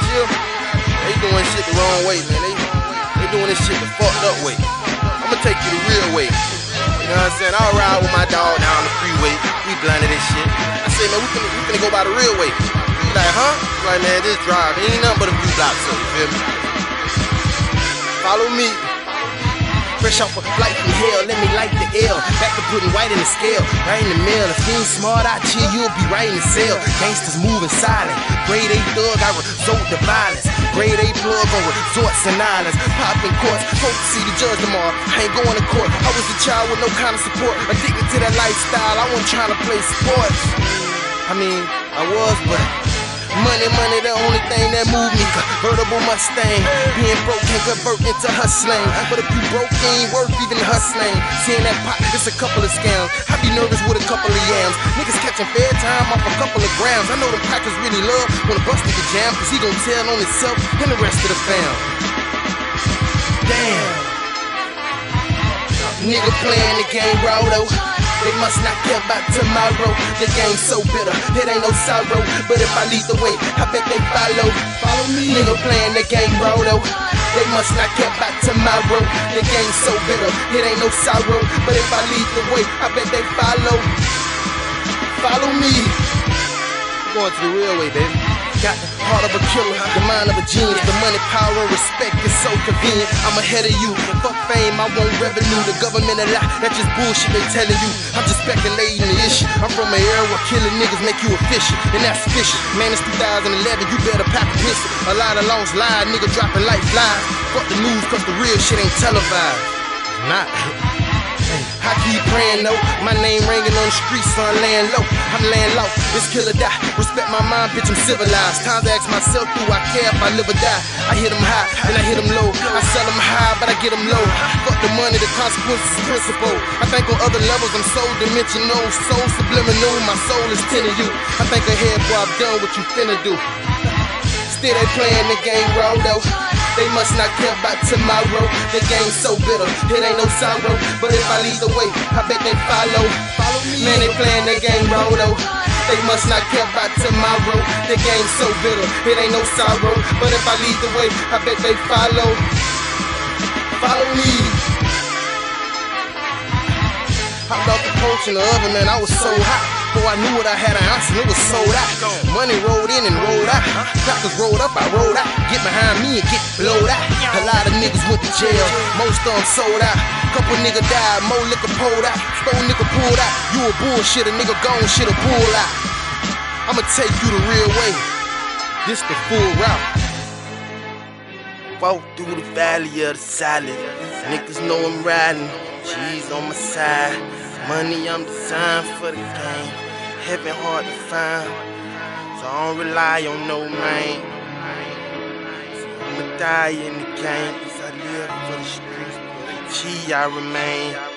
out they doing shit the wrong way, man. They they doing this shit the fucked up way. I'ma take you the real way. You know what I'm saying? I'll ride with my dog down the freeway. We blinded this shit. I say, man, we finna, we finna go by the real way. You like, huh? Like, man, this drive ain't nothing but a few blocks, so you feel me? Follow me. Fresh off a flight from hell, let me light the L. Putting white in the scale, right in the middle. If you ain't smart out here, you'll be right in the cell. Gangsters moving silent. Grade A thug, I resort to violence. Grade A plug on resorts and islands. Popping courts, hope to see the judge tomorrow. I ain't going to court. I was a child with no kind of support. Addicted to that lifestyle, I wasn't trying to play sports. I mean, I was, but Money, money, the only thing that move me. Convertible Mustang. Being broke can convert into hustling. But if you broke, you ain't worth even hustling. Seeing that pot, it's a couple of scams. I be nervous with a couple of yams. Niggas catching fair time off a couple of grams. I know the packers really love when a bust nigga jam. Cause he gon' tell on himself and the rest of the fam. Damn. Nigga playing the game though. They must not care about tomorrow. The game's so bitter, it ain't no sorrow. But if I lead the way, I bet they follow. Follow me. Nigga playing the game raw though. They must not care about tomorrow. The game's so bitter, it ain't no sorrow. But if I lead the way, I bet they follow. Follow me. Going to the real way, baby. Got the heart of a killer, the mind of a genius, the money, power, respect is so convenient. I'm ahead of you. Fuck fame, I want revenue. The government a lie, that's just bullshit they telling you. I'm just speculating the issue. I'm from an era where killing niggas make you efficient, and that's fishy. Man, it's 2011, you better pack a pistol. A lot of lost lives, nigga dropping flies. Fuck the news, cause the real shit ain't televised. Not. I keep praying though, my name ringing on the streets, so I'm laying low. I'm laying low, this killer die. Respect my mind, bitch, I'm civilized. Times I ask myself, do I care if I live or die? I hit them high, then I hit them low. I sell them high, but I get them low. Fuck the money, the consequences is principle. I think on other levels, I'm so dimensional, so subliminal. My soul is tending you. I think ahead, boy, I've done what you finna do. Still they playing the game though. They must not care about tomorrow. The game's so bitter, it ain't no sorrow. But if I lead the way, I bet they follow. Follow me. Man, they playing the game though. They must not care about tomorrow. The game's so bitter, it ain't no sorrow. But if I lead the way, I bet they follow. Follow me. Hopped off the coach in the oven, man, I was so hot. Before I knew what I had an ounce and it was sold out. Money rolled in and rolled out. Crackers rolled up, I rolled Get blowed out. A lot of niggas went to jail, most of them sold out. Couple nigga died, more liquor pulled out. Stole nigga pulled out. You a bullshit, a nigga gone shit a pull out. I'ma take you the real way. This the full route. Walk through the valley of the silence. Niggas know I'm riding. G's on my side. Money I'm designed for the game. Heaven hard to find. So I don't rely on no man. I'ma die in the game. Cause I live for the streets. G I remain.